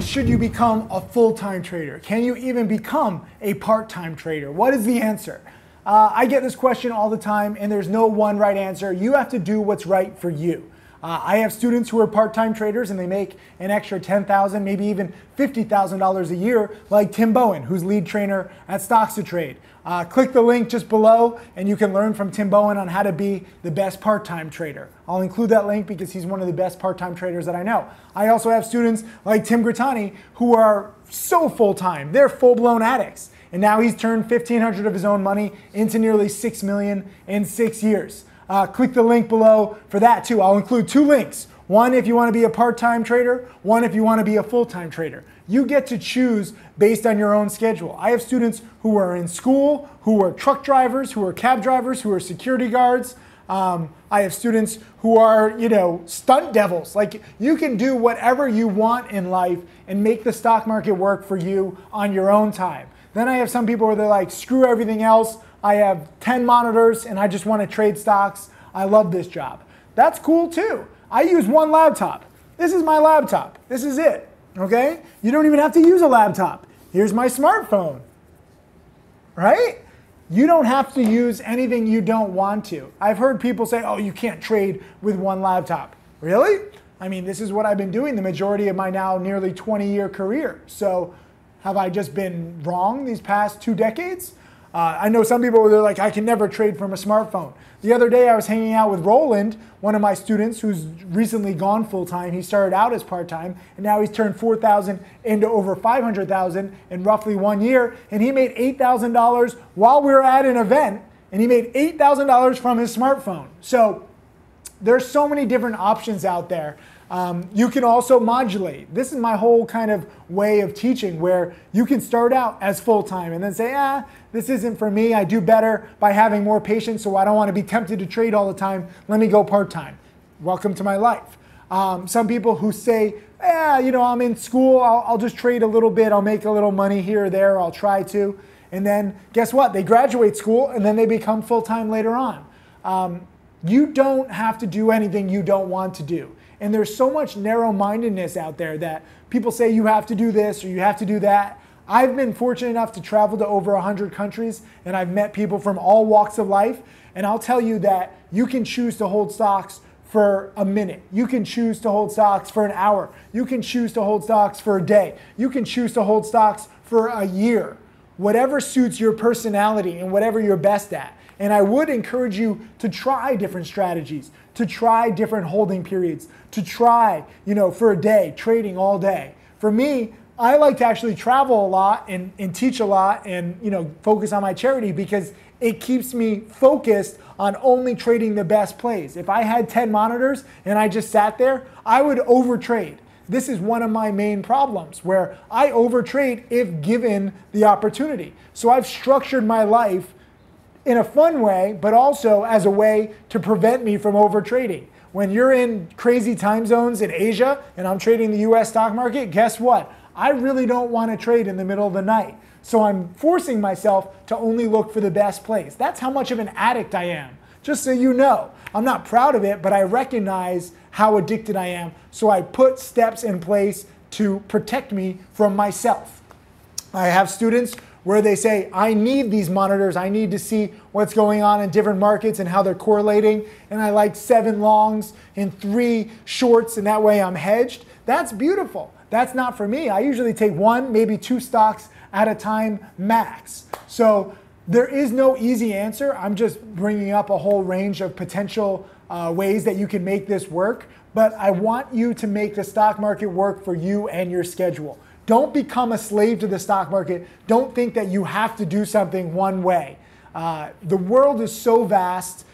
Should you become a full time trader? Can you even become a part time trader? What is the answer? Uh, I get this question all the time, and there's no one right answer. You have to do what's right for you. Uh, I have students who are part-time traders and they make an extra 10,000, maybe even $50,000 a year, like Tim Bohen, who's lead trainer at Stocks to Trade. Uh, click the link just below and you can learn from Tim Bohen on how to be the best part-time trader. I'll include that link because he's one of the best part-time traders that I know. I also have students like Tim Grittani who are so full-time. They're full-blown addicts. And now he's turned 1500 of his own money into nearly 6 million in six years. Uh, click the link below for that too. I'll include two links. One if you want to be a part-time trader, one if you want to be a full-time trader. You get to choose based on your own schedule. I have students who are in school, who are truck drivers, who are cab drivers, who are security guards. Um, I have students who are, you know, stunt devils. Like you can do whatever you want in life and make the stock market work for you on your own time. Then I have some people where they're like, screw everything else. I have 10 monitors and I just want to trade stocks. I love this job. That's cool too. I use one laptop. This is my laptop. This is it. Okay? You don't even have to use a laptop. Here's my smartphone. Right? You don't have to use anything you don't want to. I've heard people say, oh, you can't trade with one laptop. Really? I mean, this is what I've been doing the majority of my now nearly 20 year career. So, have I just been wrong these past two decades? Uh, I know some people they're like, I can never trade from a smartphone. The other day, I was hanging out with Roland, one of my students who's recently gone full time. He started out as part time, and now he's turned 4,000 into over 500,000 in roughly one year. And he made $8,000 while we were at an event, and he made $8,000 from his smartphone. So there's so many different options out there. Um, you can also modulate. This is my whole kind of way of teaching where you can start out as full time and then say, ah, this isn't for me. I do better by having more patience, so I don't want to be tempted to trade all the time. Let me go part time. Welcome to my life. Um, some people who say, yeah, you know, I'm in school, I'll, I'll just trade a little bit, I'll make a little money here or there, I'll try to. And then guess what? They graduate school and then they become full time later on. Um, you don't have to do anything you don't want to do. And there's so much narrow mindedness out there that people say you have to do this or you have to do that. I've been fortunate enough to travel to over 100 countries and I've met people from all walks of life. And I'll tell you that you can choose to hold stocks for a minute. You can choose to hold stocks for an hour. You can choose to hold stocks for a day. You can choose to hold stocks for a year. Whatever suits your personality and whatever you're best at. And I would encourage you to try different strategies, to try different holding periods, to try, you know, for a day, trading all day. For me, I like to actually travel a lot and, and teach a lot and, you know, focus on my charity because it keeps me focused on only trading the best plays. If I had 10 monitors and I just sat there, I would overtrade. This is one of my main problems where I overtrade if given the opportunity. So I've structured my life in a fun way, but also as a way to prevent me from overtrading. When you're in crazy time zones in Asia and I'm trading the US stock market, guess what? I really don't want to trade in the middle of the night. So I'm forcing myself to only look for the best place. That's how much of an addict I am. Just so you know, I'm not proud of it, but I recognize how addicted I am. So I put steps in place to protect me from myself. I have students where they say, I need these monitors. I need to see what's going on in different markets and how they're correlating. And I like seven longs and three shorts, and that way I'm hedged. That's beautiful. That's not for me. I usually take one, maybe two stocks at a time max. So there is no easy answer. I'm just bringing up a whole range of potential uh, ways that you can make this work. But I want you to make the stock market work for you and your schedule. Don't become a slave to the stock market. Don't think that you have to do something one way. Uh, the world is so vast.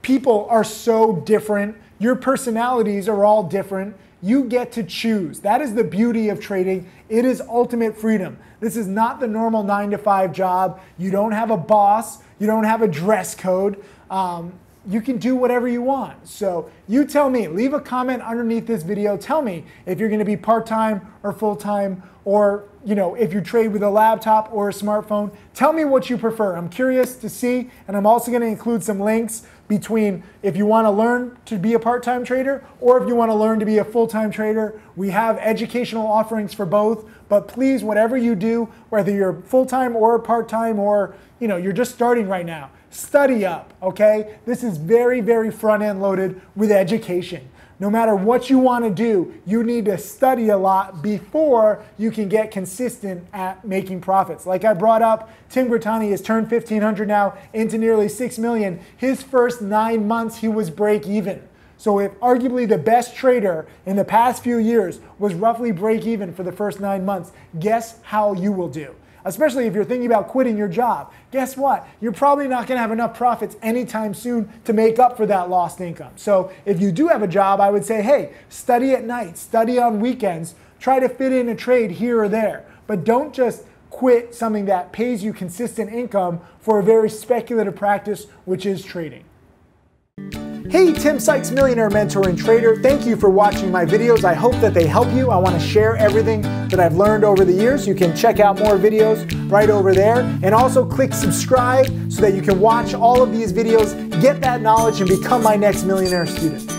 People are so different. Your personalities are all different. You get to choose. That is the beauty of trading. It is ultimate freedom. This is not the normal nine to five job. You don't have a boss. You don't have a dress code. Um, you can do whatever you want. So you tell me, leave a comment underneath this video. Tell me if you're gonna be part-time or full-time or you know, if you trade with a laptop or a smartphone. Tell me what you prefer. I'm curious to see, and I'm also gonna include some links between if you want to learn to be a part-time trader or if you want to learn to be a full-time trader. We have educational offerings for both, but please whatever you do, whether you're full-time or part-time or, you know, you're just starting right now, study up, okay? This is very very front-end loaded with education no matter what you want to do, you need to study a lot before you can get consistent at making profits. Like I brought up, Tim Grittani has turned 1500 now into nearly 6 million. His first 9 months he was break even. So if arguably the best trader in the past few years was roughly break even for the first 9 months, guess how you will do? Especially if you're thinking about quitting your job. Guess what? You're probably not going to have enough profits anytime soon to make up for that lost income. So if you do have a job, I would say, hey, study at night, study on weekends, try to fit in a trade here or there. But don't just quit something that pays you consistent income for a very speculative practice, which is trading. Hey, Tim Sykes, Millionaire Mentor and Trader. Thank you for watching my videos. I hope that they help you. I want to share everything that I've learned over the years. You can check out more videos right over there. And also click subscribe so that you can watch all of these videos, get that knowledge, and become my next millionaire student.